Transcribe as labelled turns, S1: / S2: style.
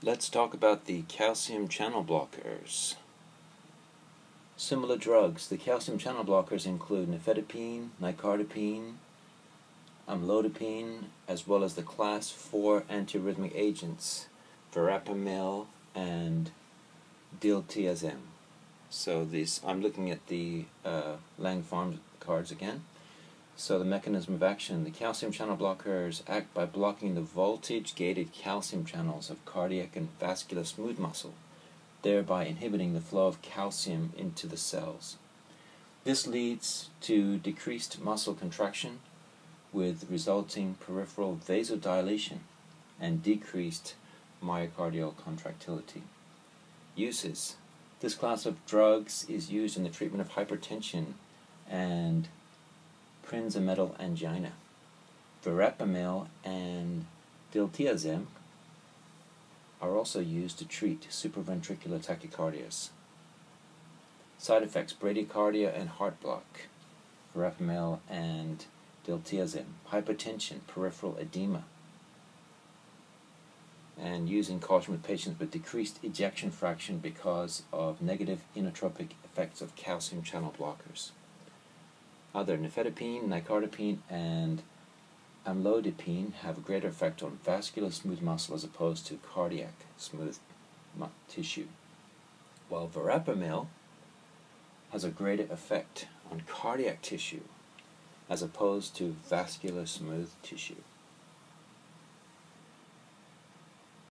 S1: Let's talk about the calcium channel blockers. Similar drugs. The calcium channel blockers include nifedipine, nicardipine, amlodipine, as well as the class 4 antiarrhythmic agents, verapamil and diltiazem. So these, I'm looking at the uh, Lang Pharm cards again. So the mechanism of action, the calcium channel blockers act by blocking the voltage-gated calcium channels of cardiac and vascular smooth muscle, thereby inhibiting the flow of calcium into the cells. This leads to decreased muscle contraction with resulting peripheral vasodilation and decreased myocardial contractility. Uses This class of drugs is used in the treatment of hypertension and prinzmetal angina. Verapamil and diltiazem are also used to treat supraventricular tachycardias. Side effects bradycardia and heart block. Verapamil and diltiazem. Hypertension, peripheral edema. And using caution with patients with decreased ejection fraction because of negative inotropic effects of calcium channel blockers. Other nifedipine, nicardipine, and amlodipine have a greater effect on vascular smooth muscle as opposed to cardiac smooth tissue, while verapamil has a greater effect on cardiac tissue as opposed to vascular smooth tissue.